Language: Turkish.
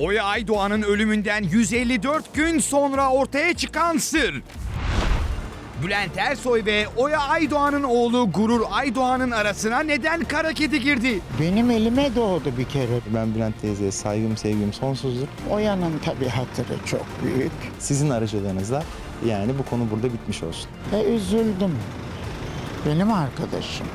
Oya Aydoğan'ın ölümünden 154 gün sonra ortaya çıkan sır. Bülent Ersoy ve Oya Aydoğan'ın oğlu Gurur Aydoğan'ın arasına neden kara kedi girdi? Benim elime doğdu bir kere. Ben Bülent teyzeye saygım, sevgim sonsuzdur. Oya'nın tabii hatırı çok büyük. Sizin aracılığınızla yani bu konu burada bitmiş olsun. Ve üzüldüm. Benim arkadaşım.